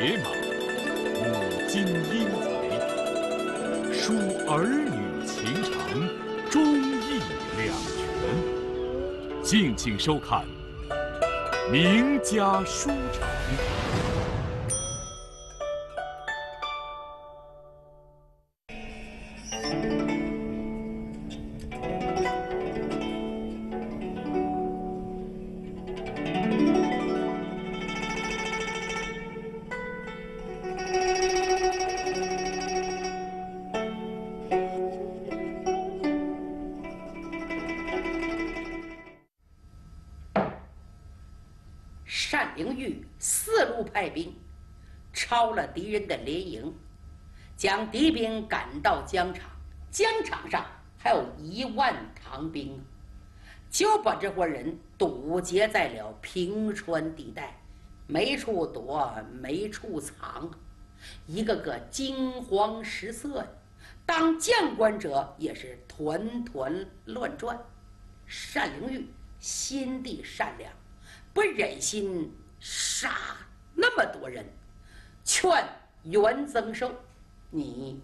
铁马，舞金英才，书儿女情长，忠义两全。敬请收看《名家书场》。单灵玉四路派兵，抄了敌人的连营，将敌兵赶到疆场。疆场上还有一万唐兵，就把这伙人堵截在了平川地带，没处躲，没处藏，一个个惊慌失色呀。当将官者也是团团乱转。单灵玉心地善良。不忍心杀那么多人，劝袁增寿：“你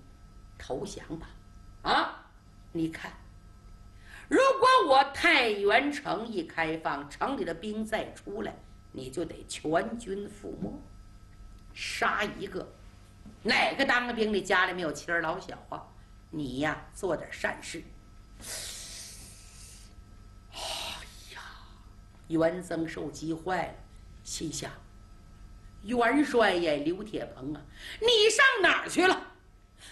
投降吧！啊，你看，如果我太原城一开放，城里的兵再出来，你就得全军覆没，杀一个。哪个当兵的家里没有妻儿老小啊？你呀，做点善事。”袁增寿急坏了，心想：“元帅呀，刘铁鹏啊，你上哪儿去了？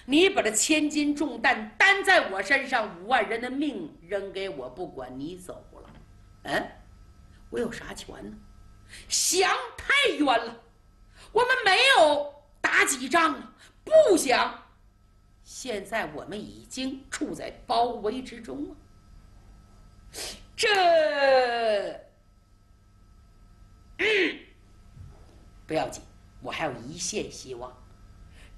你把这千斤重担担在我身上，五万人的命扔给我不管，你走了。嗯，我有啥权呢？想太冤了。我们没有打几仗啊，不想。现在我们已经处在包围之中啊，这……” 不要紧，我还有一线希望。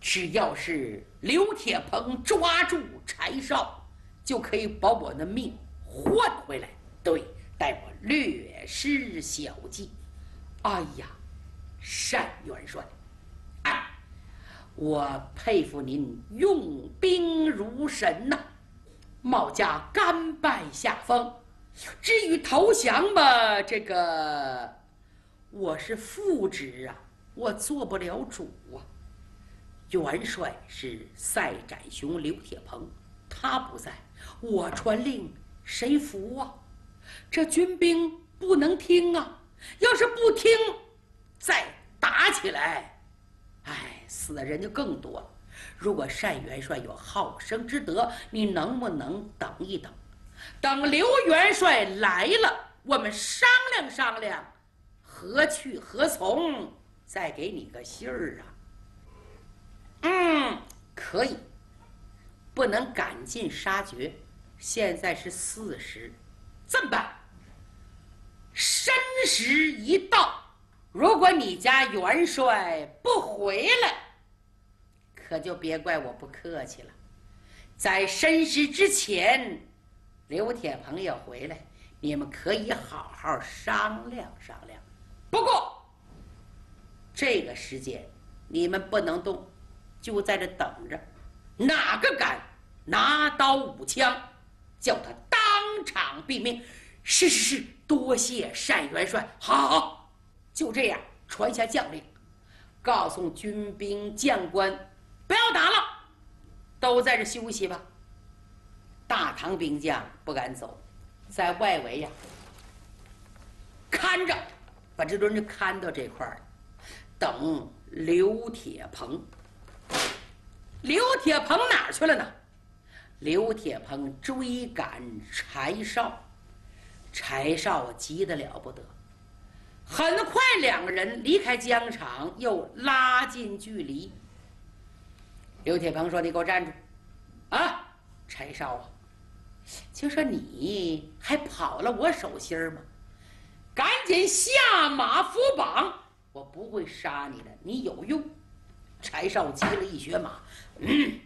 只要是刘铁鹏抓住柴少，就可以把我的命换回来。对，待我略施小计。哎呀，单元帅，哎，我佩服您用兵如神呐！冒家甘拜下风。至于投降吧，这个。我是副职啊，我做不了主啊。元帅是赛展雄刘铁鹏，他不在，我传令谁服啊？这军兵不能听啊！要是不听，再打起来，哎，死的人就更多。如果单元帅有好生之德，你能不能等一等？等刘元帅来了，我们商量商量。何去何从？再给你个信儿啊！嗯，可以，不能赶尽杀绝。现在是巳时，这么办？申时一到，如果你家元帅不回来，可就别怪我不客气了。在申时之前，刘铁鹏要回来，你们可以好好商量商量。不过，这个时间你们不能动，就在这等着。哪个敢拿刀舞枪，叫他当场毙命。是是是，多谢单元帅。好，好，好，就这样传下将令，告诉军兵将官，不要打了，都在这休息吧。大唐兵将不敢走，在外围呀，看着。把这人就看到这块儿，等刘铁鹏。刘铁鹏哪儿去了呢？刘铁鹏追赶柴少，柴少急得了不得。很快，两个人离开疆场，又拉近距离。刘铁鹏说：“你给我站住！啊，柴少啊，就说你还跑了我手心儿吗？”赶紧下马伏绑！我不会杀你的，你有用。柴少急了一血马，嗯，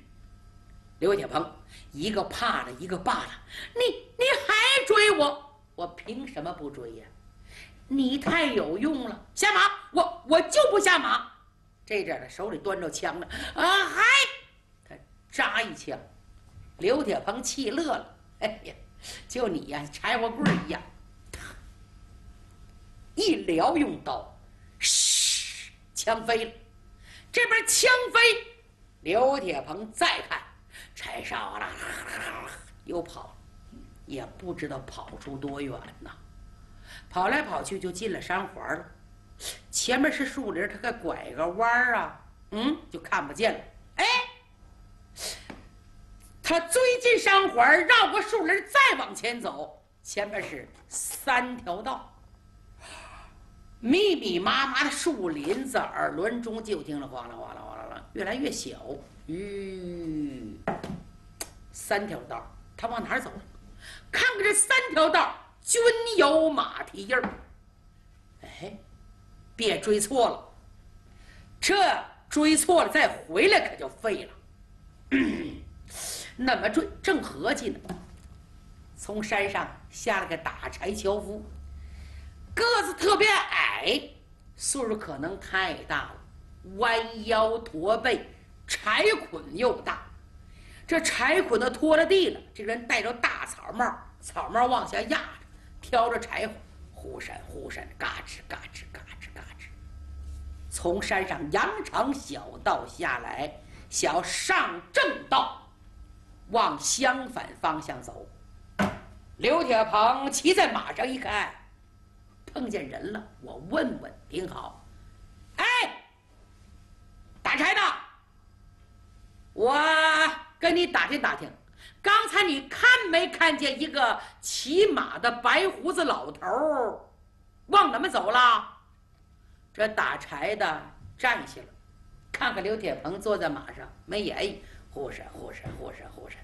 刘铁鹏一个怕了，一个罢了。你你还追我？我凭什么不追呀？你太有用了，下马！我我就不下马。这阵儿手里端着枪呢，啊嗨！他扎一枪，刘铁鹏气乐了，哎呀，就你呀，柴火棍一样，一撩用刀，嘘，枪飞了，这边枪飞，刘铁鹏再看，柴少了，又跑了，也不知道跑出多远呐，跑来跑去就进了山环了。前面是树林，他该拐个弯儿啊，嗯，就看不见了。哎，他追进山环，绕过树林，再往前走，前面是三条道，密密麻麻的树林子，耳轮中就听了哗啦哗啦哗啦啦，越来越小。吁，三条道，他往哪儿走？看看这三条道，均有马蹄印儿。哎。别追错了，这追错了再回来可就废了。那么追正合计呢，从山上下来个打柴樵夫，个子特别矮，岁数可能太大了，弯腰驼背，柴捆又大，这柴捆都拖了地了。这个人戴着大草帽，草帽往下压着，挑着柴火，忽闪忽闪，嘎吱嘎吱嘎吱嘎吱。从山上羊肠小道下来，想上正道，往相反方向走。刘铁鹏骑在马上一看，碰见人了，我问问，挺好。哎，打柴的，我跟你打听打听，刚才你看没看见一个骑马的白胡子老头往哪么走了？这打柴的站下了，看看刘铁鹏坐在马上，没言语，护士，护士，护士，护士，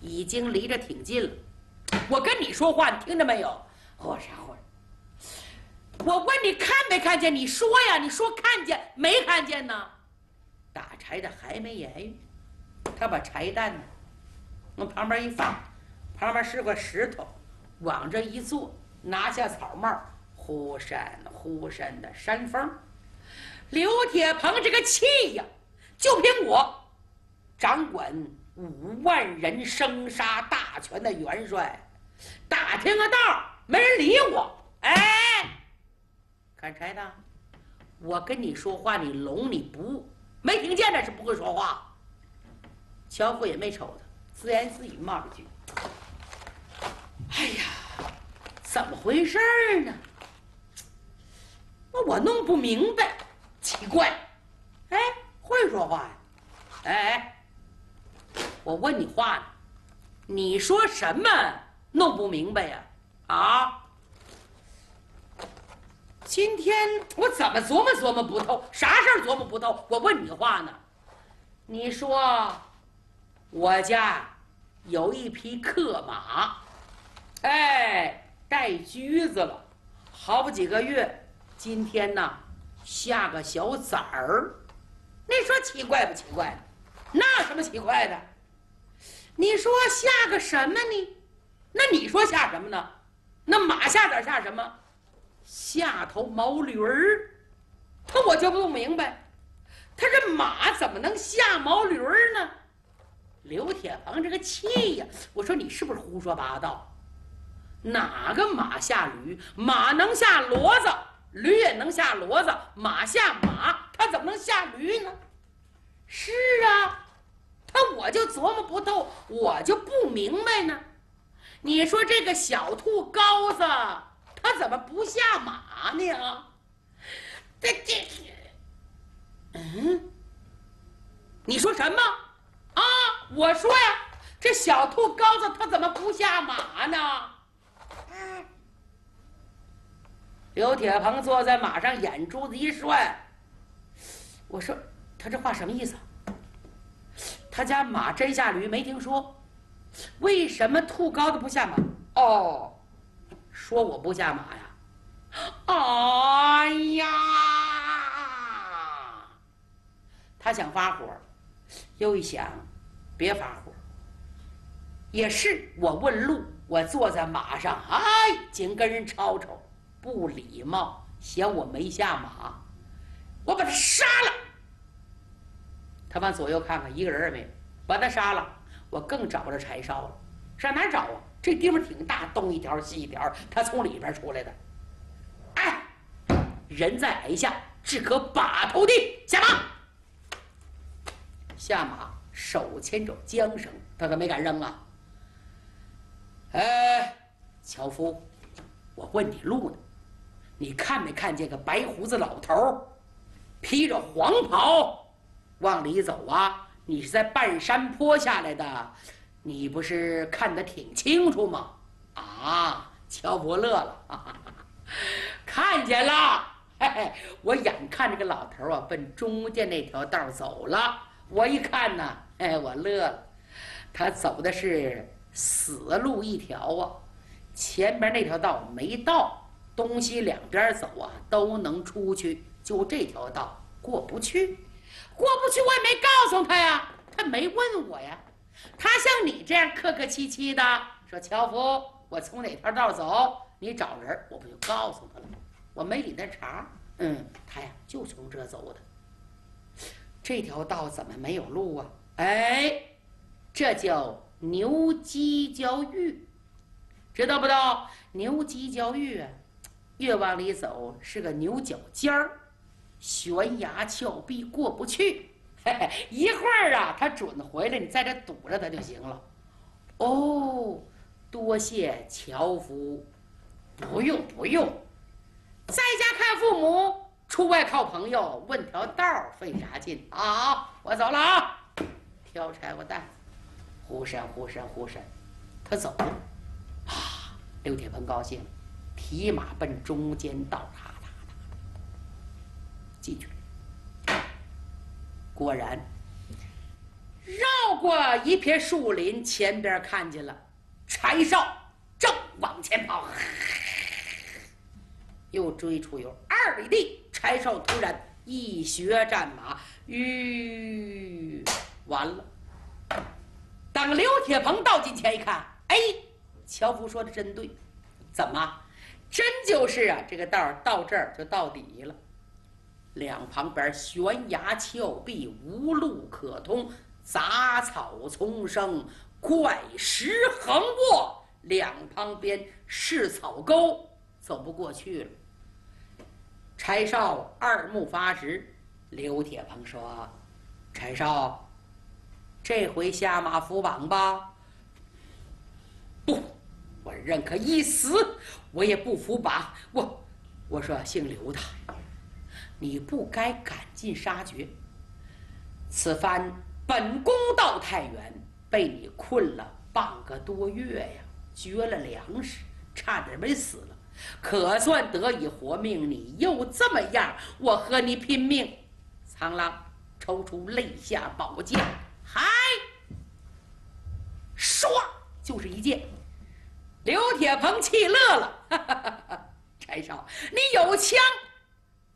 已经离着挺近了。我跟你说话，你听着没有？呼闪呼闪。我问你看没看见？你说呀，你说看见没看见呢？打柴的还没言语，他把柴担呢往旁边一放，旁边是个石头，往这一坐，拿下草帽，忽闪。忽闪的山风，刘铁鹏这个气呀，就凭我掌管五万人生杀大权的元帅，打听个道没人理我。哎，砍柴的，我跟你说话，你聋你不没听见？那是不会说话。樵夫也没瞅他，自言自语骂了句：“哎呀，怎么回事呢？”那我弄不明白，奇怪，哎，会说话呀？哎，我问你话呢，你说什么弄不明白呀？啊？今天我怎么琢磨琢磨不透？啥事儿琢磨不透？我问你话呢，你说我家有一匹克马，哎，带驹子了，好几个月。今天呢，下个小崽儿，你说奇怪不奇怪？那有什么奇怪的？你说下个什么呢？那你说下什么呢？那马下崽下什么？下头毛驴儿。他我就不明白，他这马怎么能下毛驴儿呢？刘铁鹏这个气呀！我说你是不是胡说八道？哪个马下驴？马能下骡子？驴也能下骡子，马下马，他怎么能下驴呢？是啊，他我就琢磨不透，我就不明白呢。你说这个小兔羔子，他怎么不下马呢？这这，嗯，你说什么？啊，我说呀，这小兔羔子他怎么不下马呢？刘铁鹏坐在马上，眼珠子一涮。我说：“他这话什么意思？他家马真下驴没听说？为什么兔羔子不下马？哦，说我不下马呀？哎呀！他想发火，又一想，别发火。也是，我问路，我坐在马上，哎，紧跟人吵吵。”不礼貌，嫌我没下马，我把他杀了。他往左右看看，一个人也没有，把他杀了。我更找不着柴烧了，上哪找啊？这地方挺大，东一条西一条，他从里边出来的。哎，人在矮下，只可把头低下马。下马，手牵着缰绳，他可没敢扔啊。哎，樵夫，我问你路呢，你看没看见个白胡子老头披着黄袍往里走啊？你是在半山坡下来的，你不是看得挺清楚吗？啊，乔伯乐了，看见了，嘿嘿，我眼看这个老头啊，奔中间那条道走了。我一看呢，哎，我乐了，他走的是死路一条啊，前边那条道没道，东西两边走啊都能出去，就这条道过不去。过不去，我也没告诉他呀，他没问我呀。他像你这样客客气气的说：“樵夫，我从哪条道走？你找人，我不就告诉他了吗？我没理那茬。嗯，他呀就从这走的。这条道怎么没有路啊？哎，这叫牛犄角玉，知道不知道？牛犄角玉啊，越往里走是个牛角尖儿。悬崖峭壁过不去，嘿，一会儿啊，他准回来，你在这堵着他就行了。哦，多谢樵夫，不用不用，在家看父母，出外靠朋友，问条道费啥劲啊？我走了啊，挑柴火担子，呼扇呼扇呼扇，他走了啊。刘铁鹏高兴，提马奔中间道哈。进去，果然绕过一片树林，前边看见了柴少正往前跑，又追出有二里地，柴少突然一学战马，吁，完了。等刘铁鹏到近前一看，哎，樵夫说的真对，怎么，真就是啊，这个道到这儿就到底了。两旁边悬崖峭壁，无路可通，杂草丛生，怪石横卧，两旁边是草沟，走不过去了。柴少二目发直，刘铁鹏说：“柴少，这回下马扶绑吧。”不，我认可一死，我也不扶绑。我，我说姓刘的。你不该赶尽杀绝。此番本宫到太原，被你困了半个多月呀，绝了粮食，差点没死了，可算得以活命。你又这么样，我和你拼命！苍狼抽出肋下宝剑，嗨，唰就是一剑。刘铁鹏气乐了，柴少，你有枪。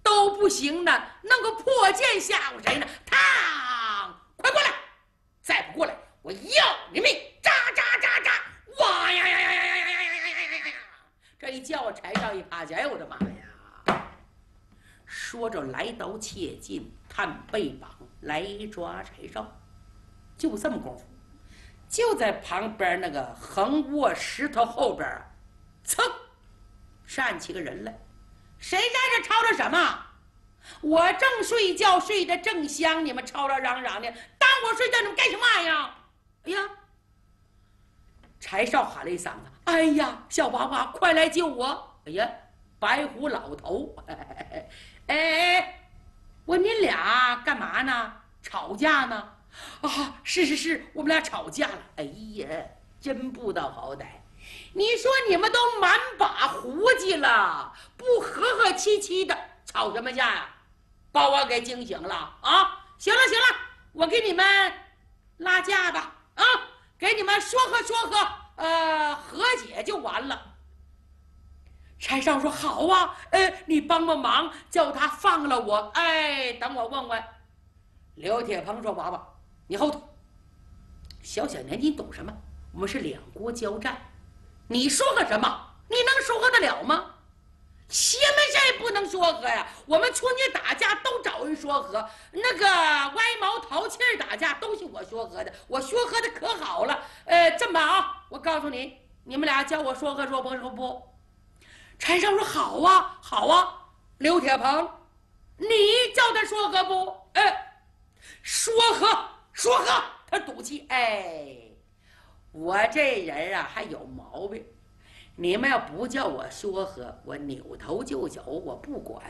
都不行的，弄个破剑吓唬谁呢？嘡！快过来！再不过来，我要你命！扎扎扎扎！哇呀呀呀呀呀呀呀呀呀呀呀！这一叫，柴少一趴下，哎呦我的妈呀！说着来刀切近，探背膀来抓柴少。就这么功夫，就在旁边那个横卧石头后边，噌，站起个人来。谁在这吵吵什么？我正睡觉，睡得正香，你们吵吵嚷嚷的，耽误我睡觉，你们干什么呀？哎呀！柴少喊了一嗓子：“哎呀，小娃娃，快来救我！”哎呀，白胡老头，哎 哎哎，我你俩干嘛呢？吵架呢？啊，是是是，我们俩吵架了。哎呀，真不知道好歹。你说你们都满把胡记了，不和和气气的吵什么架呀？把我给惊醒了啊！行了行了，我给你们拉架吧啊！给你们说和说和，呃，和解就完了。柴少说好啊，呃，你帮帮忙，叫他放了我。哎，等我问问。刘铁鹏说：“娃娃，你后头，小小年纪懂什么？我们是两国交战。”你说个什么？你能说和得了吗？邪门不能说和呀。我们出去打架都找人说和，那个歪毛淘气儿打架都是我说和的，我说和的可好了。呃，这么啊，我告诉你，你们俩叫我说和说不说不？柴少说好啊，好啊。刘铁鹏，你叫他说和不？哎，说和说和，他赌气。哎，我这人啊还有毛病。你们要不叫我说和，我扭头就走，我不管；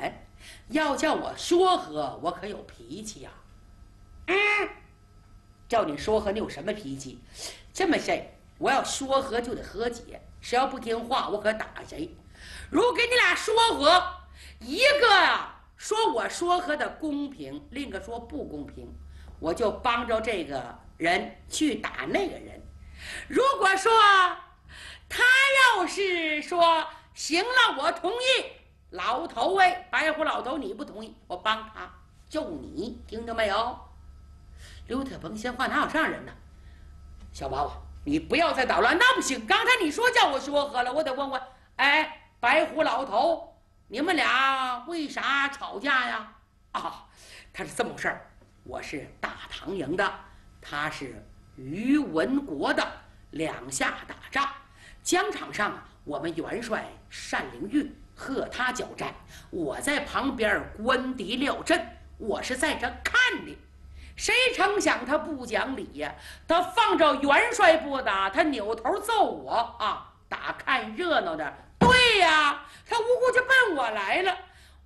要叫我说和，我可有脾气呀。嗯，叫你说和，你有什么脾气？这么深，我要说和就得和解，谁要不听话，我可打谁。如果跟你俩说和，一个呀说我说和的公平，另一个说不公平，我就帮着这个人去打那个人。如果说。他要是说行了，我同意。老头哎，白虎老头，你不同意，我帮他救你，听着没有？刘铁鹏闲话哪有这样人呢？小娃娃，你不要再捣乱，那不行。刚才你说叫我说和了，我得问问。哎，白虎老头，你们俩为啥吵架呀？啊，他是这么回事儿。我是大唐营的，他是于文国的，两下打仗。疆场上，我们元帅单灵玉和他交战，我在旁边观敌料阵，我是在这看的。谁成想他不讲理呀？他放着元帅不打，他扭头揍我啊！打看热闹的，对呀，他无故就奔我来了。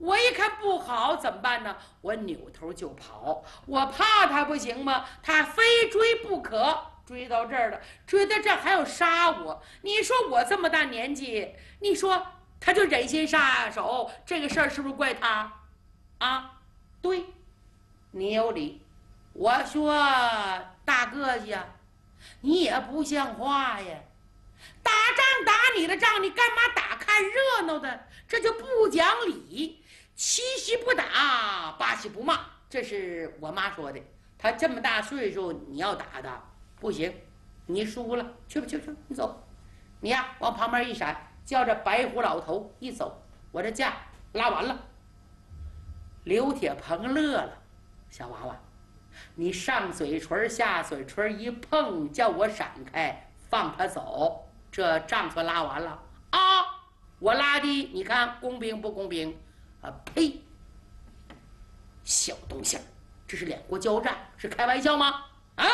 我一看不好，怎么办呢？我扭头就跑，我怕他不行吗？他非追不可。追到这儿了，追到这儿还要杀我！你说我这么大年纪，你说他就忍心杀手，这个事儿是不是怪他？啊，对，你有理。我说大个子呀，你也不像话呀！打仗打你的仗，你干嘛打看热闹的？这就不讲理。七夕不打，八夕不骂，这是我妈说的。他这么大岁数，你要打他。不行，你输了，去吧去吧去，你走，你呀往旁边一闪，叫这白虎老头一走，我这架拉完了。刘铁鹏乐了，小娃娃，你上嘴唇下嘴唇一碰，叫我闪开，放他走，这仗算拉完了啊！我拉的，你看公平不公平？啊呸！小东西，这是两国交战，是开玩笑吗？啊！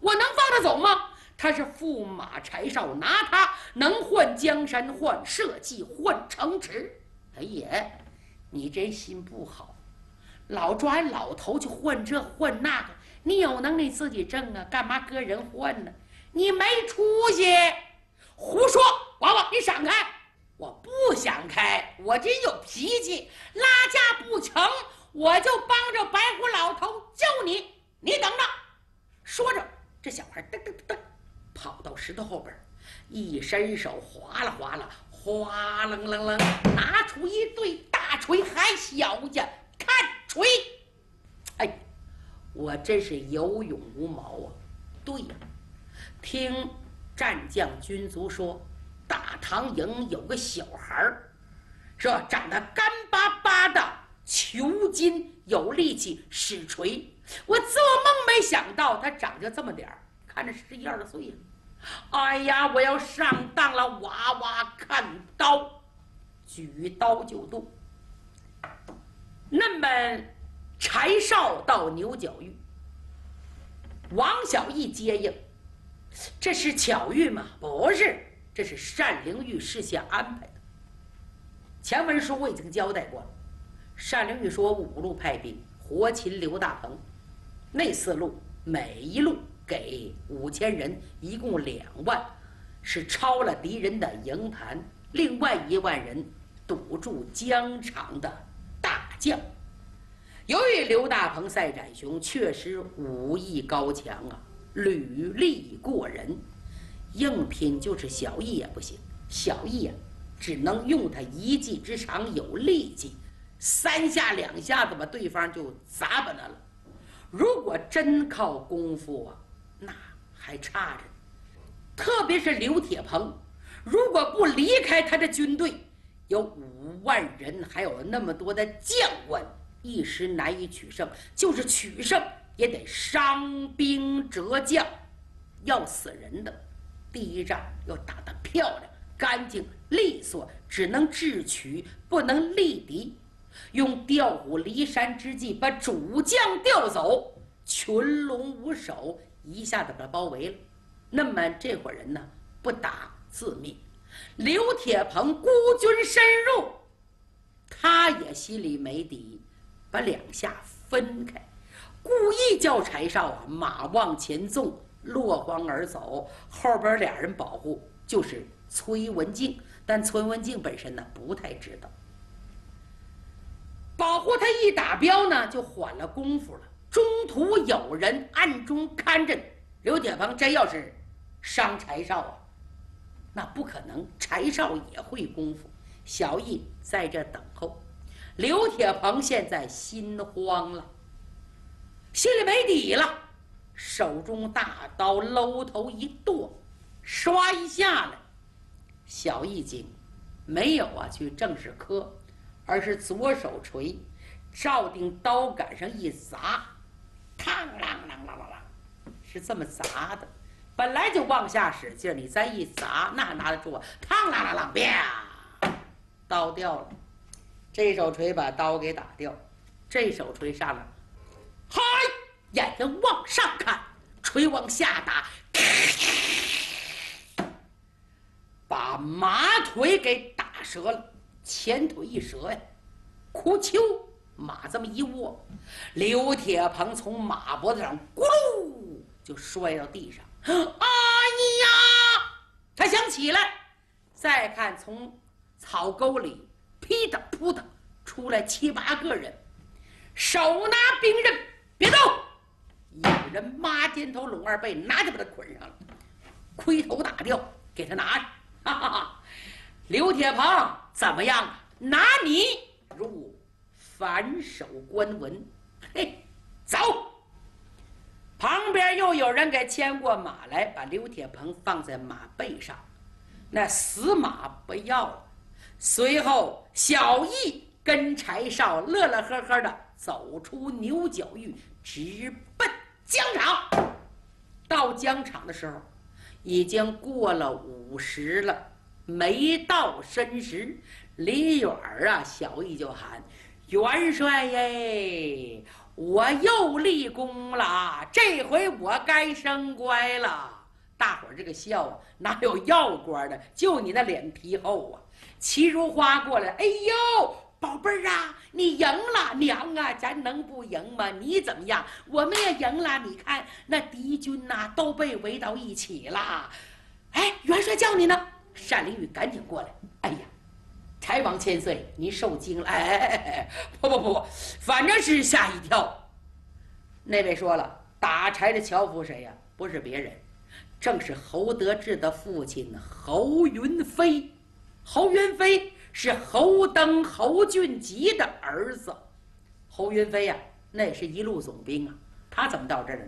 我能放他走吗？他是驸马柴少，拿他能换江山，换社稷，换城池。哎呀，你这心不好，老抓俺老头去换这换那个。你有能力自己挣啊，干嘛搁人换呢？你没出息，胡说！娃娃，你闪开！我不想开，我真有脾气。拉架不成，我就帮着白虎老头救你。你等着！说着。这小孩噔噔噔噔，跑到石头后边，一伸手划拉划拉，哗楞楞楞，拿出一对大锤，还小家看锤！哎，我真是有勇无谋啊！对呀，听战将军卒说，大唐营有个小孩儿，是吧？长得干巴巴的，球筋有力气，使锤。我做梦没想到他长就这么点儿，看着十一二岁了。哎呀，我要上当了！娃娃看刀，举刀就剁。那么，柴少到牛角峪，王小义接应，这是巧遇吗？不是，这是单灵玉事先安排的。前文书我已经交代过了，单灵玉说五路派兵活擒刘大鹏。那四路每一路给五千人，一共两万，是超了敌人的营盘。另外一万人堵住疆场的大将。由于刘大鹏、赛展雄确实武艺高强啊，履历过人，硬拼就是小义也不行。小义呀，只能用他一技之长，有力气，三下两下子把对方就砸巴他了。如果真靠功夫啊，那还差着。特别是刘铁鹏，如果不离开他的军队，有五万人，还有那么多的将官，一时难以取胜。就是取胜，也得伤兵折将，要死人的。第一仗要打得漂亮、干净、利索，只能智取，不能力敌。用调虎离山之计，把主将调走，群龙无首，一下子把他包围了。那么这伙人呢，不打自灭。刘铁鹏孤军深入，他也心里没底，把两下分开，故意叫柴少啊马往前纵，落荒而走，后边俩人保护就是崔文静，但崔文静本身呢不太知道，保护他一打镖呢就缓了功夫了，中途有人暗中看着刘铁鹏，真要是伤柴少啊。那不可能，柴少也会功夫。小易在这等候，刘铁鹏现在心慌了，心里没底了，手中大刀搂头一剁，唰一下来，小易精没有啊去正式磕，而是左手锤，照定刀杆上一砸，嘡啷啷啷啷啷，是这么砸的。本来就往下使劲你再一砸，那拿得住啊？嘡啷啷啷，啪，刀掉了。这手锤把刀给打掉，这手锤上来，嗨，眼睛往上看，锤往下打，把马腿给打折了，前腿一折呀，哭丘，马这么一握，刘铁鹏从马脖子上咕噜就摔到地上。哎呀！他想起来，再看从草沟里噼的扑的出来七八个人，手拿兵刃，别动！有人抹肩头拢二背，拿就把他捆上了，盔头打掉，给他拿着。哈哈哈！刘铁鹏怎么样？拿你入反手关文。嘿，走。旁边又有人给牵过马来，把刘铁鹏放在马背上，那死马不要了。随后，小易跟柴少乐乐呵呵的走出牛角峪，直奔疆场。到疆场的时候，已经过了午时了，没到申时。离远儿啊，小易就喊：“元帅耶！”我又立功了，这回我该升官了。大伙儿这个笑啊，哪有要官的？就你那脸皮厚啊！齐如花过来，哎呦，宝贝儿啊，你赢了，娘啊，咱能不赢吗？你怎么样？我们也赢了。你看那敌军呐，都被围到一起了。哎，元帅叫你呢。单灵玉赶紧过来。哎呀！柴王千岁，您受惊了！哎，不不不不，反正是吓一跳。那位说了，打柴的樵夫谁呀？不是别人，正是侯德志的父亲侯云飞。侯云飞是侯登、侯俊吉的儿子。侯云飞呀，那也是一路总兵啊。他怎么到这儿了？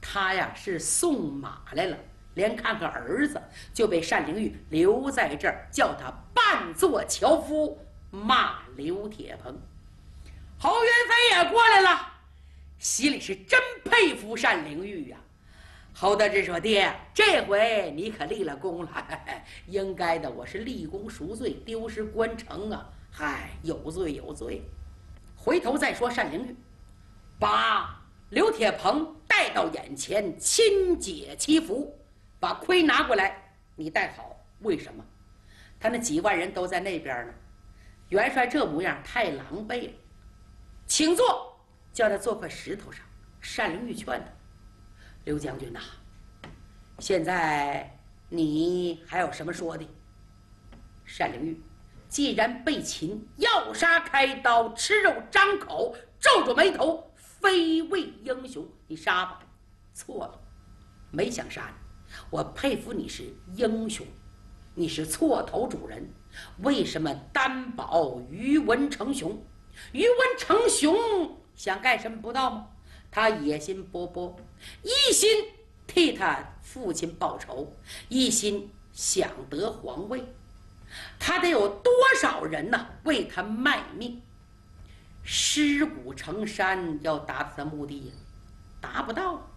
他呀是送马来了。连看看儿子，就被单灵玉留在这儿，叫他扮作樵夫骂刘铁鹏。侯云飞也过来了，心里是真佩服单灵玉呀。侯德志说：“爹，这回你可立了功了，应该的，我是立功赎罪，丢失关城啊，嗨，有罪有罪。回头再说单灵玉，把刘铁鹏带到眼前，亲解其服。”把盔拿过来，你戴好。为什么？他那几万人都在那边呢。元帅这模样太狼狈了，请坐，叫他坐块石头上。单灵玉劝他：“刘将军呐，现在你还有什么说的？”单灵玉既然被擒，要杀开刀，吃肉张口，皱着眉头，非为英雄。你杀吧，错了，没想杀你。我佩服你是英雄，你是错头主人。为什么担保于文成雄？于文成雄想干什么不到吗？他野心勃勃，一心替他父亲报仇，一心想得皇位。他得有多少人呢为他卖命？尸骨成山，要达他的目的呀，达不到。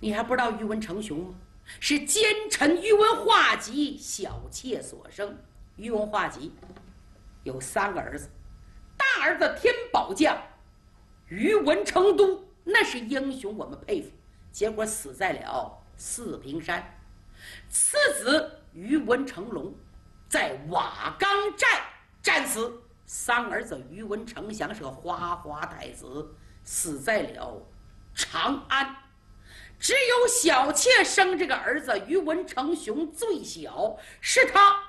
你还不知道宇文成雄吗？是奸臣宇文化及小妾所生。宇文化及有三个儿子，大儿子天宝将宇文成都，那是英雄，我们佩服。结果死在了四平山。次子于文成龙在瓦岗寨战死。三儿子于文成祥是个花花太子，死在了长安。只有小妾生这个儿子于文成雄最小，是他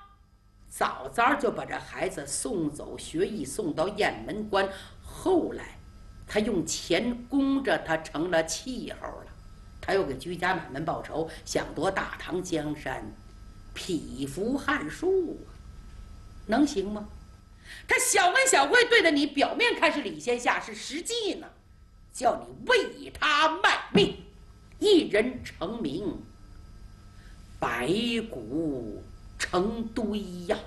早早就把这孩子送走学艺，送到雁门关。后来他用钱供着他，成了气候了。他又给居家满门报仇，想夺大唐江山，匹夫汉树啊，能行吗？他小恩小惠对待你，表面看是礼贤下士，实际呢，叫你为他卖命。一人成名，白骨成堆呀。